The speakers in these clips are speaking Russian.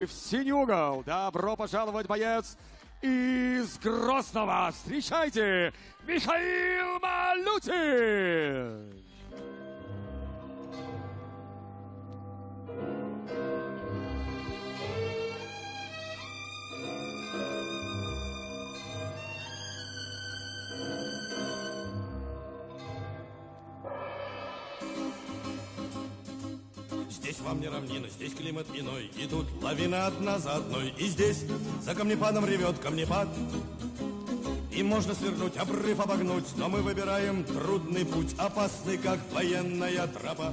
В синий угол. Добро пожаловать, боец из Грозного. Встречайте, Михаил Малютин. Здесь вам не равнина, здесь климат иной И тут лавина одна за одной И здесь за камнепадом ревет камнепад И можно свернуть, обрыв обогнуть Но мы выбираем трудный путь Опасный, как военная тропа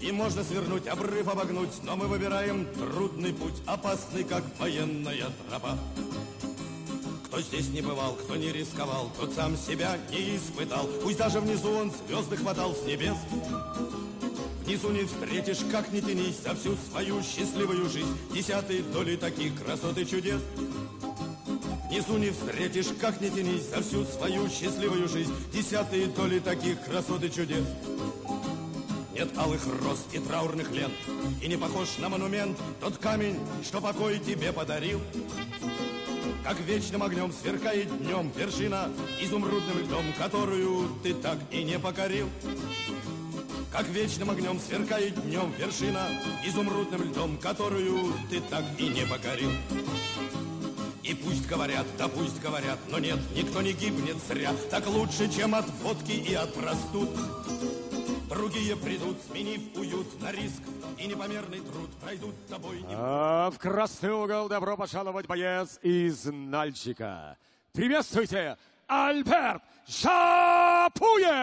и можно свернуть, обрыв обогнуть, но мы выбираем трудный путь, опасный, как военная тропа. Кто здесь не бывал, кто не рисковал, тот сам себя не испытал. Пусть даже внизу он звезды хватал с небес. Внизу не встретишь, как не тянись, за всю свою счастливую жизнь Десятой доли таких красот и чудес. Внизу не встретишь, как не тянись, за всю свою счастливую жизнь Десятые доли таких красот и чудес. Нет алых роз и траурных лент, И не похож на монумент Тот камень, что покой тебе подарил. Как вечным огнем сверкает днем Вершина изумрудным льдом, Которую ты так и не покорил. Как вечным огнем сверкает днем Вершина изумрудным льдом, Которую ты так и не покорил. И пусть говорят, да пусть говорят, но нет, никто не гибнет зря. Так лучше, чем от водки и от простуд. Другие придут, сменив уют на риск и непомерный труд, пройдут тобой не А в красный угол добро пожаловать, боец из Нальчика. Приветствуйте, Альберт Шапуев!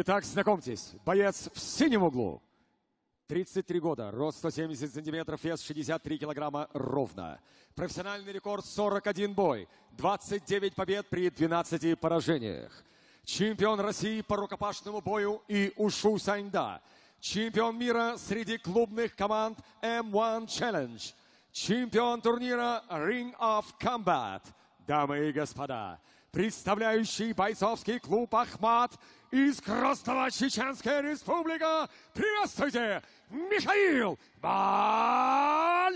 Итак, знакомьтесь, боец в синем углу. 33 года, рост 170 сантиметров, вес 63 килограмма ровно. Профессиональный рекорд 41 бой, 29 побед при 12 поражениях. Чемпион России по рукопашному бою и ушу Саньда. Чемпион мира среди клубных команд M1 Challenge. Чемпион турнира Ring of Combat. Дамы и господа, представляющий бойцовский клуб «Ахмат» из Красного Чеченская Республика. Приветствуйте, Михаил Малютин!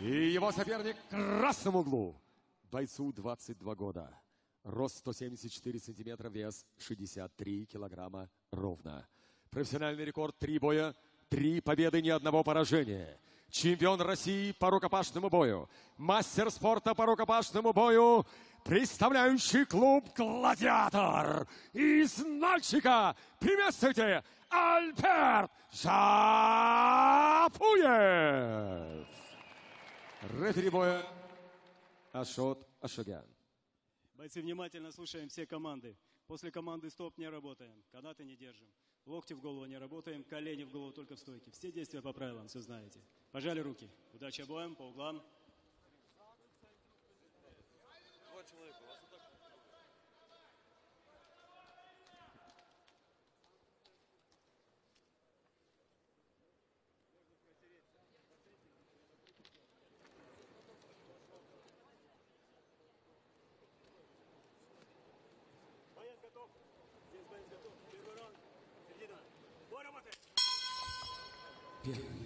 И его соперник в красном углу. Бойцу 22 года. Рост 174 сантиметра, вес 63 килограмма ровно. Профессиональный рекорд три боя, три победы, ни одного поражения чемпион России по рукопашному бою, мастер спорта по рукопашному бою, представляющий клуб «Гладиатор» из Нальчика. Приветствуйте, Альберт Шапуев! Рефери боя Ашот Ашагян. Бойцы, внимательно слушаем все команды. После команды «Стоп» не работаем, канаты не держим. Локти в голову не работаем, колени в голову только в стойке. Все действия по правилам, все знаете. Пожали руки. Удачи обоим, по углам. Yeah.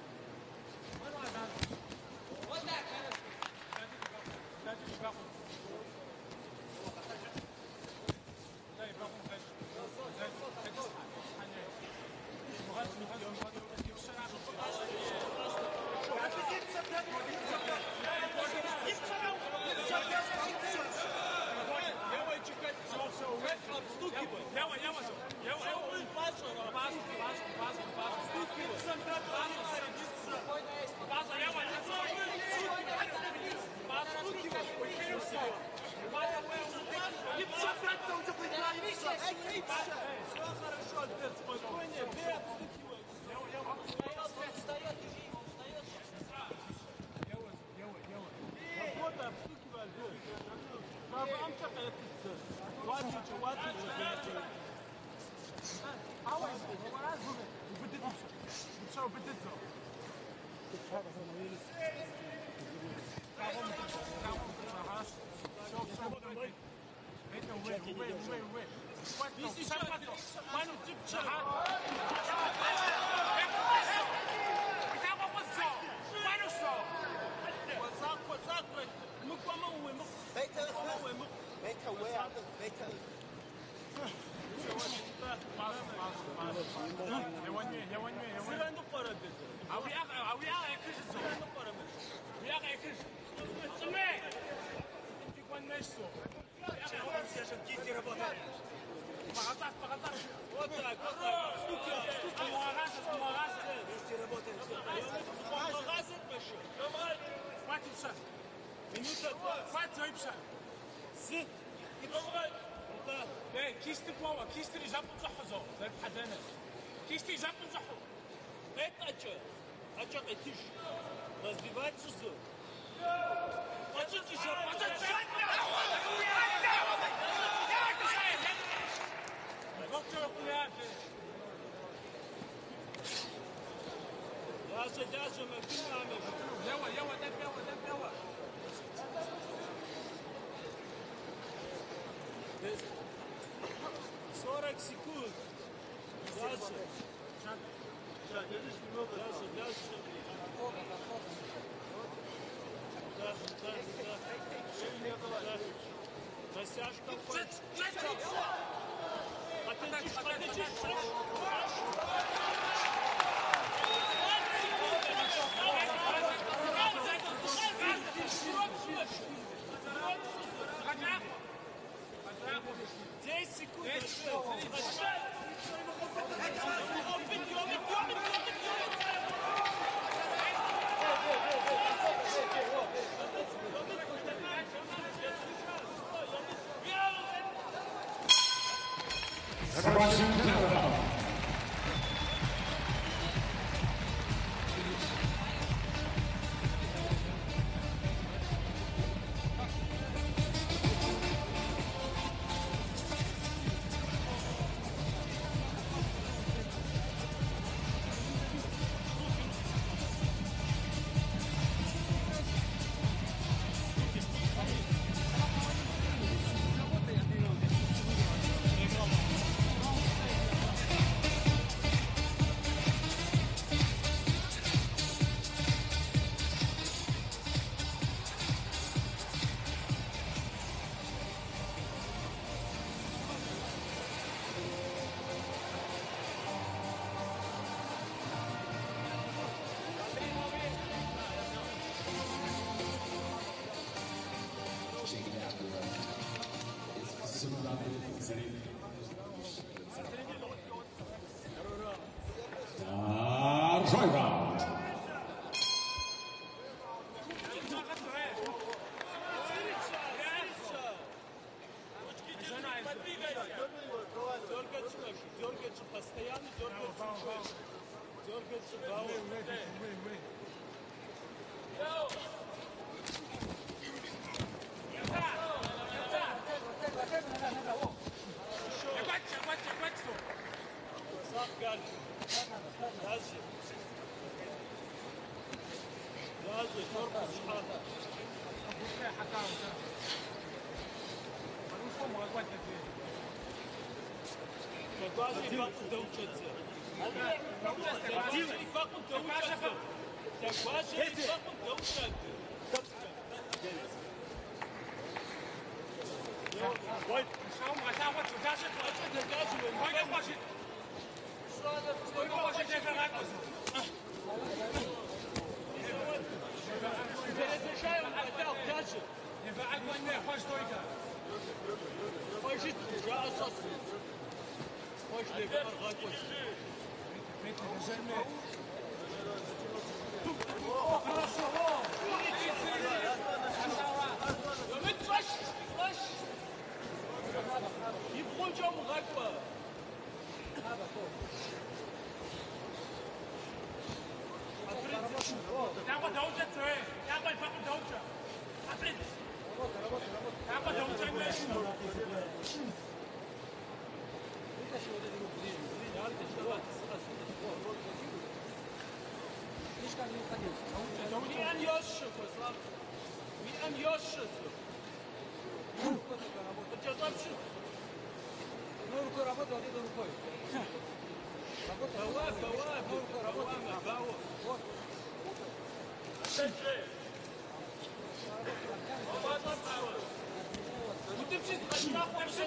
Make a way out of, make a... Поготовь, поготовь! Вот так, вот так! Стука, стука, 키스트 플라워, 키스트를 잡고 صحزه زي الحزانة كيستي زابن زحو قيت أجا أجا قيتيش رزديفات زوزو أجا تشاب أجا تشاب داسه داسه ما في نعمل يوا يوا دب يوا دب يوا This. Mexico. Grazie. Grazie, grazie. Grazie, grazie, grazie. Растяжка. Атакуй, атакуй, атакуй. זה סיכוי. sicuramente sarete Ah, driver. Даже и как да учатся. Даже и как да учатся. Даже и как Никуда не уходил. Миан Йоши, Слав. Миан Йоши. Одной рукой работал, а другой рукой. Работал. Давай, давай, одной рукой работал. Давай, Вот. Шесть. Вот ты все, нахуй, все,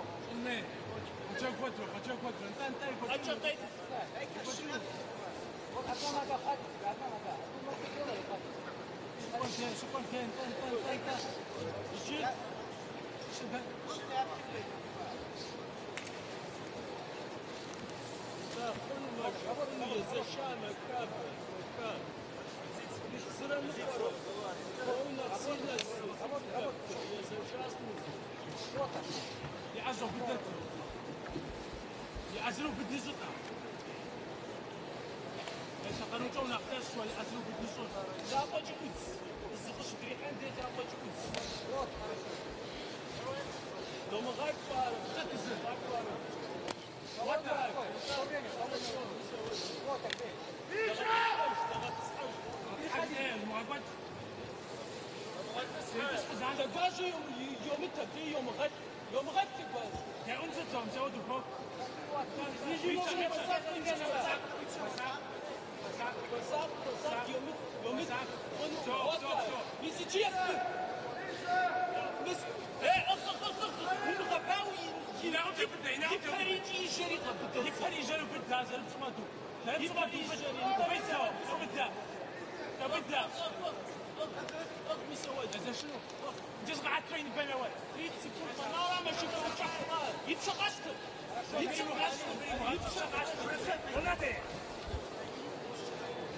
con me. Facciamo quattro, facciamo quattro, intanto dai quattro. Facciamo dai. Dai, Abbiamo la faccia, abbiamo la faccia. Su qualche, intanto, intanto. Dici? Sì, beh. Telefonumuz aşağına kaldı. Kaldı. Sıranı var. Oyunlar silah. Ama ama. Yaşasınız. Rota. يعجروا في الدرك يعجروا في الديجيتا باش قالوا تو نعطيش شوية يعجروا في الديجيتا لا باجي كنت الزقش دريحان ديجا باجي كنت دوما غير فار خدز يوم التبديل يوم غد ايه اخ اخ اخ اخ من غباوي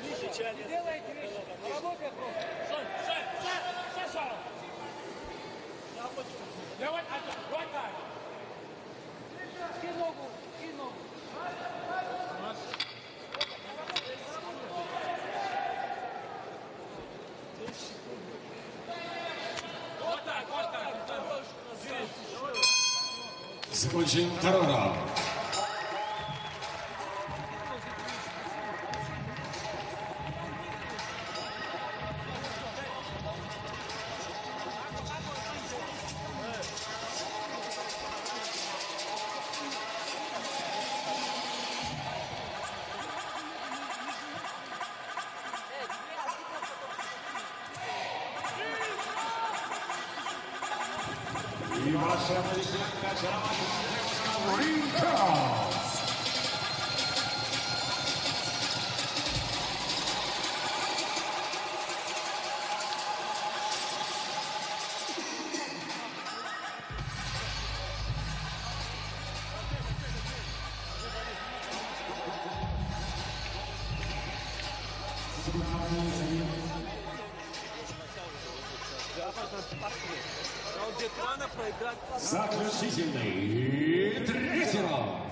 يجي نعم تبدا نعم تبدا 小慎太ラの Marcelo Ricardo. Заключительный третий раунд.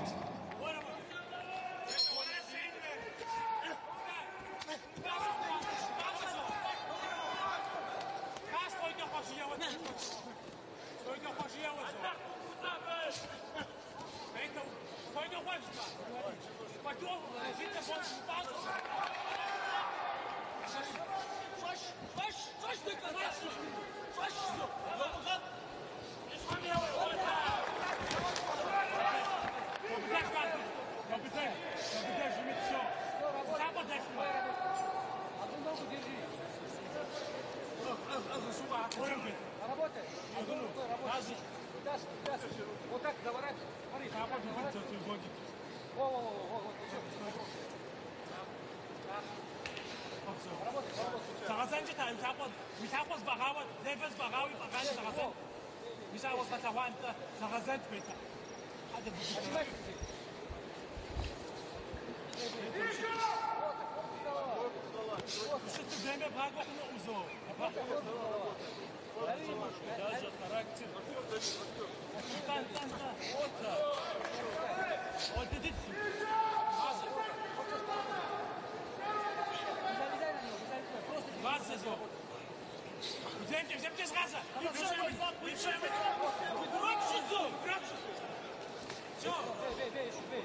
высоко открыты. Работает. Я думаю, даже... Вот так заворачивай. Смотри, как заворачивай. Во, во, во, во, вот, вот, Сагасан же там сапот, мисапос багават, дефес багави баган сагасан. Мисапос багаван сагасан пета. Аде буши. Что ты время брать вот на узор? Даже характер. Тан, тан, тан. Вот так. Вот иди. Вас сезон. Вземте, вземте с газа. Лучше, лучше. Враг сезон, враг сезон. Все. бей, бей, еще бей.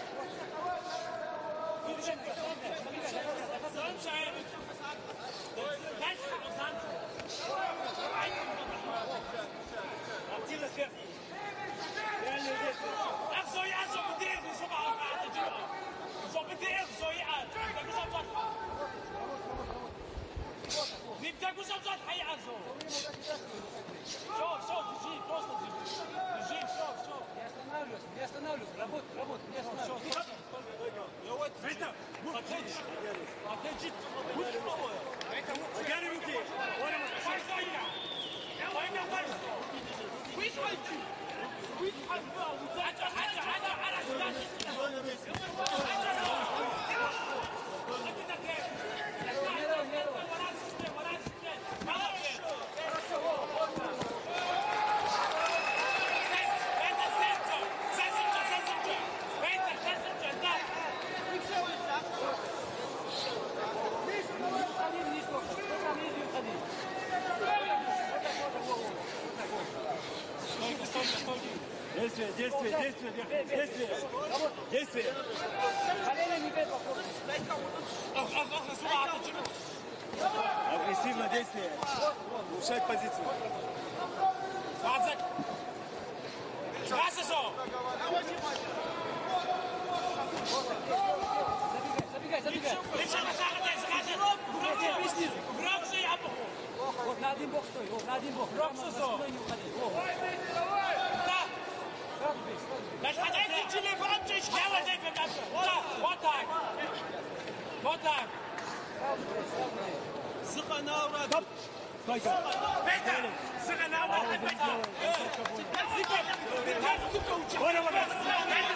действие, действие, действие, не. Агрессивно действие. Улучшать позицию. Забегай, забегай. Вот на один бок стой, вот на один бок. Прямо на спиной не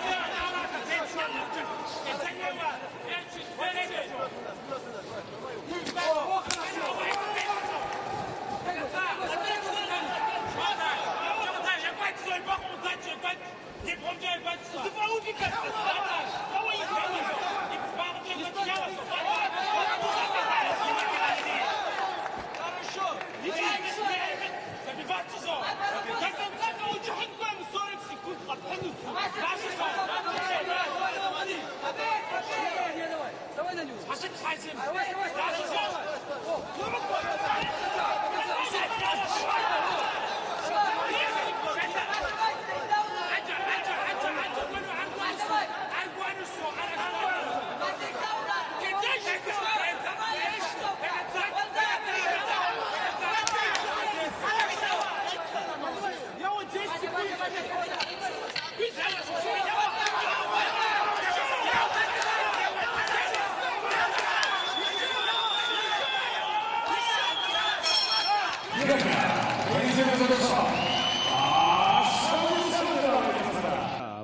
Nieprawdziwe państwo, zupełnie katastrofa! Całe ich nie ma! Nie wsparcie dla ciała!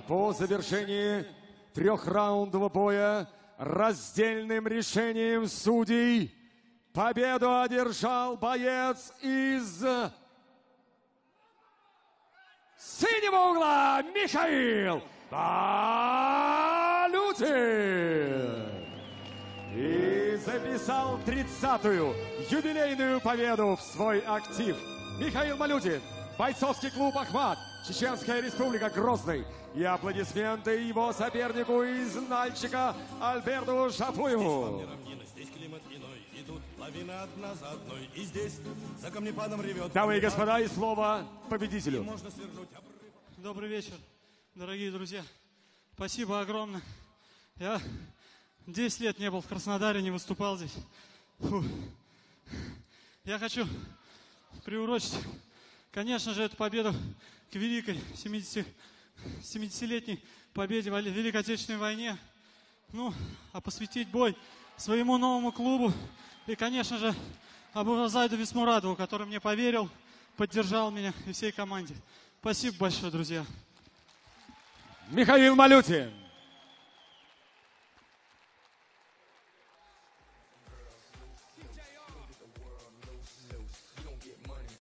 По завершении трехраундового боя раздельным решением судей победу одержал боец из синего угла Михаил Малютин. Записал 30-ю юбилейную победу в свой актив. Михаил Малютин, бойцовский клуб «Ахмат», Чеченская республика Грозный. И аплодисменты его сопернику из Нальчика Альберту Шапуеву. Дамы и господа, и слово победителю. Можно свернуть обрыв. Добрый вечер, дорогие друзья. Спасибо огромное. Я 10 лет не был в Краснодаре, не выступал здесь. Фу. Я хочу приурочить, конечно же, эту победу к великой 70 70-летней победе в Великой Отечественной войне. Ну, а посвятить бой своему новому клубу и, конечно же, Абуразайду Висмурадову, который мне поверил, поддержал меня и всей команде. Спасибо большое, друзья. Михаил Малютин.